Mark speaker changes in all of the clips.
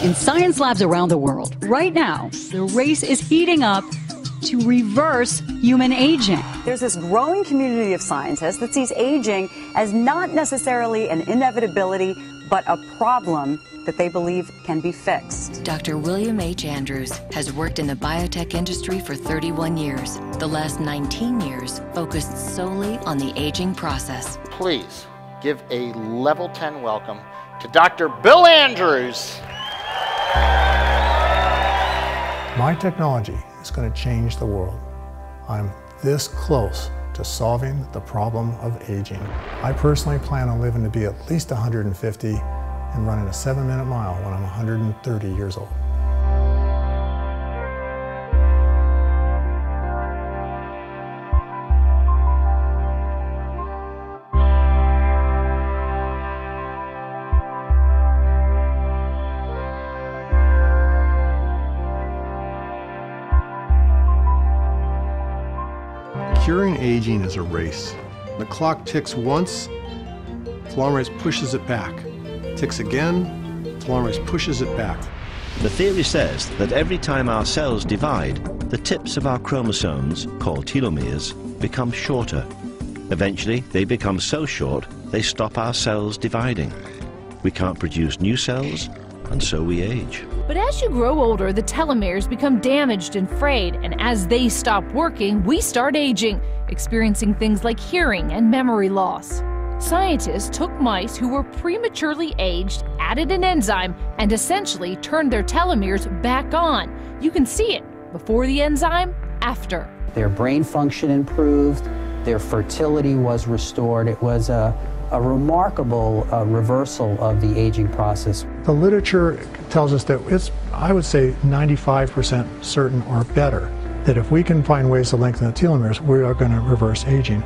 Speaker 1: In science labs around the world, right now, the race is heating up to reverse human aging.
Speaker 2: There's this growing community of scientists that sees aging as not necessarily an inevitability, but a problem that they believe can be fixed.
Speaker 3: Dr. William H. Andrews has worked in the biotech industry for 31 years. The last 19 years focused solely on the aging process.
Speaker 4: Please give a level 10 welcome to Dr. Bill Andrews.
Speaker 5: My technology is going to change the world. I'm this close to solving the problem of aging. I personally plan on living to be at least 150 and running a seven minute mile when I'm 130 years old.
Speaker 6: Curing aging is a race. The clock ticks once, telomerase pushes it back. Ticks again, telomerase pushes it back.
Speaker 7: The theory says that every time our cells divide, the tips of our chromosomes, called telomeres, become shorter. Eventually, they become so short they stop our cells dividing. We can't produce new cells, and so we age.
Speaker 8: But as you grow older, the telomeres become damaged and frayed, and as they stop working, we start aging, experiencing things like hearing and memory loss. Scientists took mice who were prematurely aged, added an enzyme, and essentially turned their telomeres back on. You can see it before the enzyme, after.
Speaker 9: Their brain function improved, their fertility was restored. It was a a remarkable uh, reversal of the aging process.
Speaker 5: The literature tells us that it's, I would say, 95% certain or better that if we can find ways to lengthen the telomeres, we are going to reverse aging.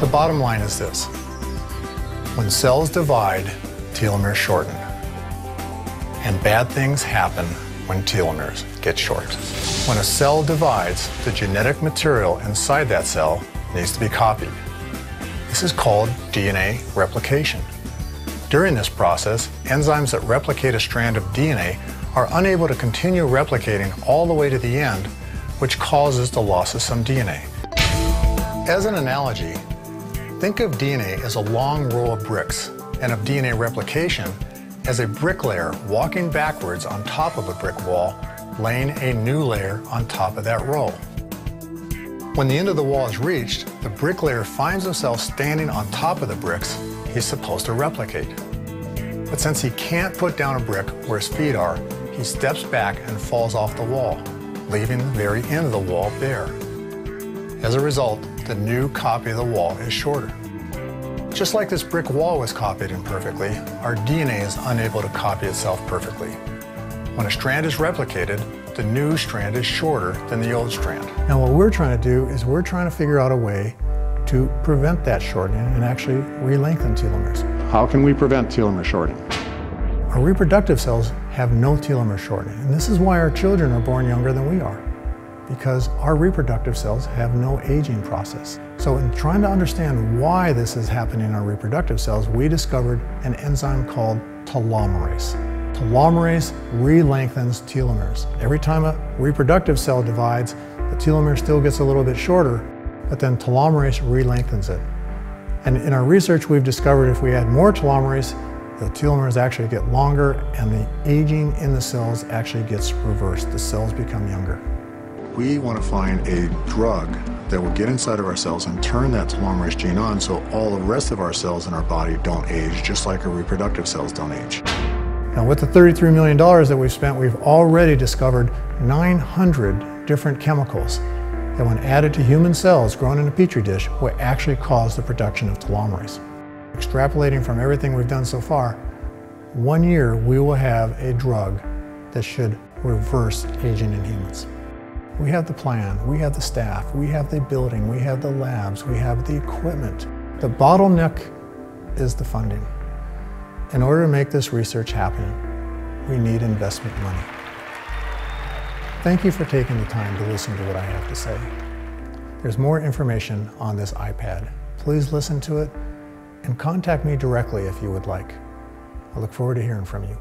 Speaker 5: The bottom line is this. When cells divide, telomeres shorten. And bad things happen when telomeres get short. When a cell divides, the genetic material inside that cell needs to be copied. This is called DNA replication. During this process, enzymes that replicate a strand of DNA are unable to continue replicating all the way to the end, which causes the loss of some DNA. As an analogy, think of DNA as a long row of bricks, and of DNA replication as a bricklayer walking backwards on top of a brick wall, laying a new layer on top of that row. When the end of the wall is reached, the bricklayer finds himself standing on top of the bricks he's supposed to replicate. But since he can't put down a brick where his feet are, he steps back and falls off the wall, leaving the very end of the wall bare. As a result, the new copy of the wall is shorter. Just like this brick wall was copied imperfectly, our DNA is unable to copy itself perfectly. When a strand is replicated, the new strand is shorter than the old strand. And what we're trying to do is we're trying to figure out a way to prevent that shortening and actually re-lengthen telomeres.
Speaker 6: How can we prevent telomere shortening?
Speaker 5: Our reproductive cells have no telomere shortening, and this is why our children are born younger than we are, because our reproductive cells have no aging process. So in trying to understand why this is happening in our reproductive cells, we discovered an enzyme called telomerase. Telomerase re-lengthens telomeres. Every time a reproductive cell divides, the telomere still gets a little bit shorter, but then telomerase re-lengthens it. And in our research, we've discovered if we add more telomerase, the telomeres actually get longer and the aging in the cells actually gets reversed. The cells become younger.
Speaker 6: We want to find a drug that will get inside of our cells and turn that telomerase gene on so all the rest of our cells in our body don't age, just like our reproductive cells don't age.
Speaker 5: Now with the $33 million that we've spent, we've already discovered 900 different chemicals that when added to human cells grown in a petri dish will actually cause the production of telomerase. Extrapolating from everything we've done so far, one year we will have a drug that should reverse aging in humans. We have the plan, we have the staff, we have the building, we have the labs, we have the equipment. The bottleneck is the funding. In order to make this research happen, we need investment money. Thank you for taking the time to listen to what I have to say. There's more information on this iPad. Please listen to it and contact me directly if you would like. I look forward to hearing from you.